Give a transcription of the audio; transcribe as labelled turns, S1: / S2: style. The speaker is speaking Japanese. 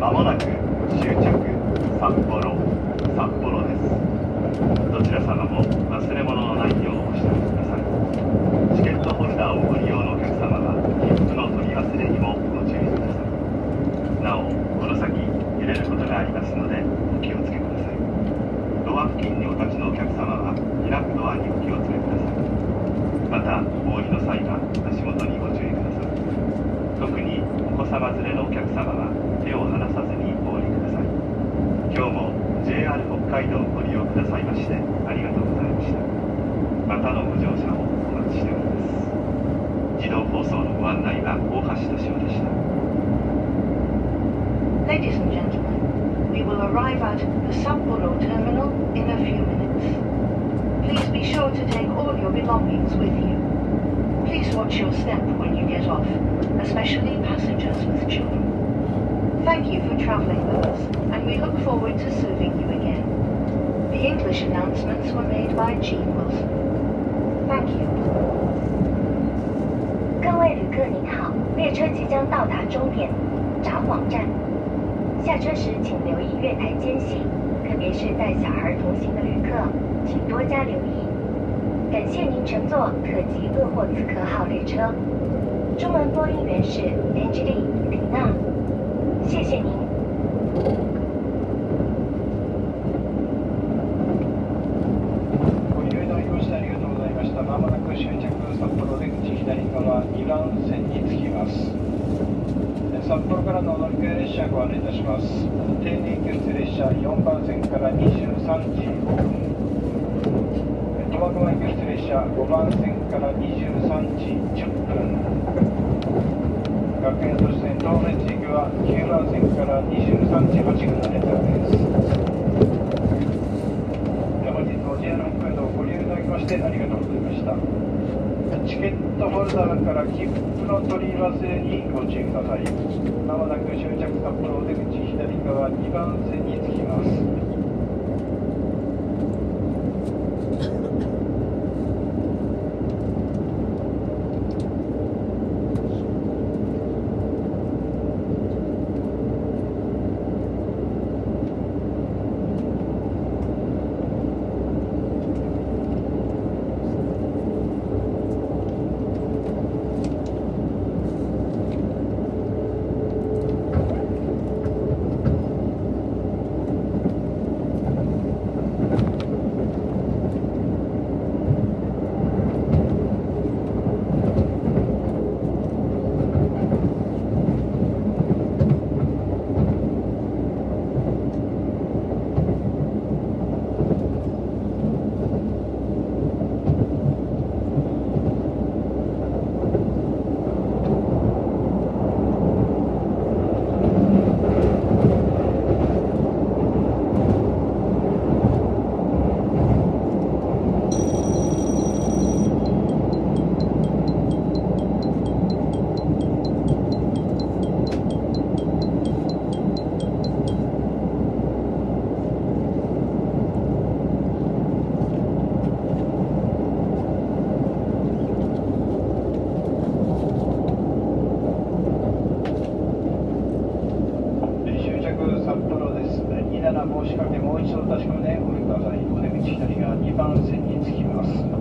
S1: まもなく終着札幌札幌ですどちら様も忘れ物のないようお支度くださいチケットホルダーをご利用のお客様は切符の取り忘れにもご注意くださいなおこの先揺れることがありますのでお気をつけくださいドア付近にお立ちのお客様は開くドアにお気をつけくださいまたお降りの際は足元にご注意ください。特にお子様連れのお客様は海道をご利用くださいましてありがとうございましたまたのご乗車をお待ちしております自動放送のご案内は大橋敏夫でした
S2: Ladies and gentlemen, we will arrive at the Sapporo terminal in a few minutes. Please be sure to take all your belongings with you. Please watch your step when you get off, especially passengers with children. Thank you for traveling with us, and we look forward to serving you again. The
S3: 各位旅客您好，列车即将到达终点札幌站。下车时请留意月台间隙，特别是带小孩同行的旅客，请多加留意。感谢您乘坐特急鄂霍次克号列车，中文播音员是 Angeli 李娜，谢谢您。
S4: 札幌からの乗り換え列車ご案内いたします。定年客列車4番線から23時5分。苫小牧行き列車5番線から23時10分。学園都市線東名地域は9番線から23時8分の列車です。本日も JR 北海道をご利用いただきましてありがとうございましたチケットホルダーから切符の取り忘れにご注意くださいまもなく終着札幌出口左側2番線に着きます終着札幌ですな申し掛けもう一度確かめてご利用ください。お出口左側2番線に着きます。